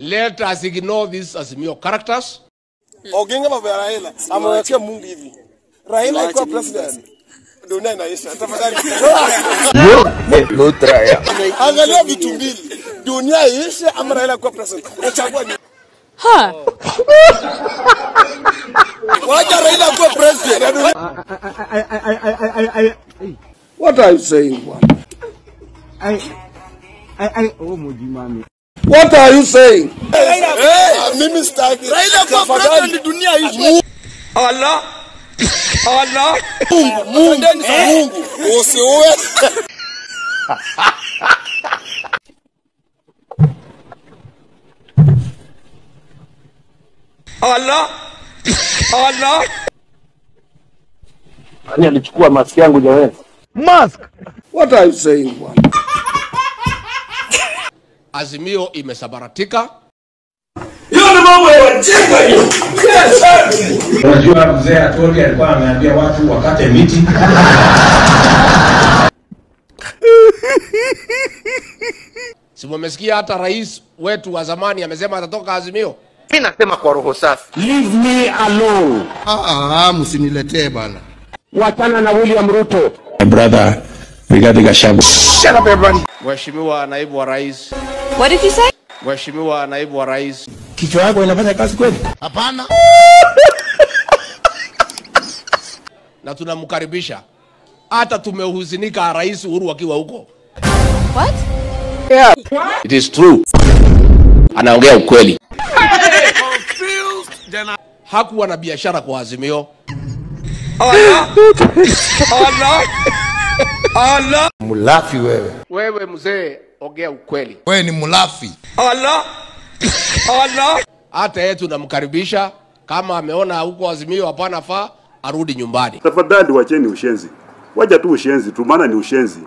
Let us ignore this as mere characters. Oginga mambo ya Raila amewekea Mungu hivi. Raila alikuwa president. Dunia inaisha. Tafadhali. No try. Angalia vitu mbili. Dunia iishe ama Raila kuwa president. Unachagua nini? Ha. Wacha Raila kuwa president. What are you saying, bwana? I I I oh Eh, mimi sitaki. Raila kuwa president dunia iishe. Allah. Allah. Mungu, Mungu, Mungu. Usiue. Allah. Allah. Nani alichukua maski yangu jamani? What are you saying, bwana? Azimio imesabaratika. Hiyo ni mambo ya wajinga hiyo. Unajua mzee Atoli alikuwa ameambia watu wakate miti. Si mmesikia hata rais wetu wa zamani amesema atatoka Azimio. Mimi nasema kwa roho safi. Leave me alone. Ah, ah, msiniletee bana. Wachana na William Ruto. Brother Rigathi Gachagua. Shut up everybody. Mheshimiwa naibu wa rais, What did you say? Mheshimiwa naibu wa rais, Kichwa yako inafanya kazi kweli? Hapana. na tunamkaribisha. Hata tumehuzunika rais Uhuru akiwa huko. What? Yeah. It is true. Anaongea ukweli. Hakuwa na biashara kwa Azimio. Allah. Allah. Allah. Mulafi wewe. Wewe mzee, ongea ukweli. Wewe ni mlafi. Allah. Allah. Hata yeye tunamkaribisha kama ameona huko Azimio hapana faa arudi nyumbani. Tafadhali wacheni ushenzi, wacha tu ushenzi tu, maana ni ushenzi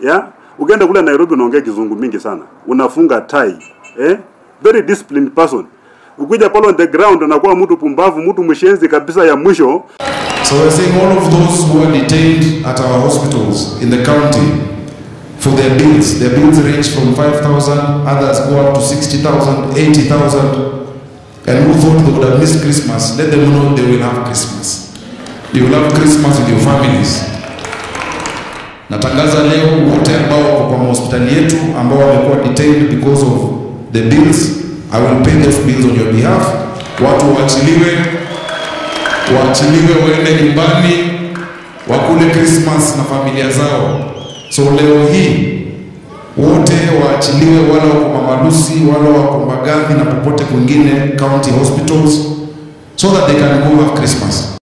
ya ukienda kule Nairobi unaongea kizungu mingi sana, unafunga tai eh? very disciplined person. Ukija pale on the ground unakuwa mtu pumbavu, mtu mshenzi kabisa ya mwisho. So we're saying all of those who are detained at our hospitals in the county for their bills, their bills range from 5,000, others go up to 60,000, 80,000, and who thought they would have missed Christmas, let them know they will have Christmas. You will have Christmas with your families. Natangaza leo wote ambao wako kwa hospitali yetu ambao wamekuwa detained because of the bills, I will pay those bills on your behalf. Watu waachiliwe, waachiliwe waende nyumbani wakule Christmas na familia zao. So leo hii wote waachiliwe, wale wako Mamalusi, wale wako Mbagathi na popote kwingine county hospitals, so that they can go have Christmas.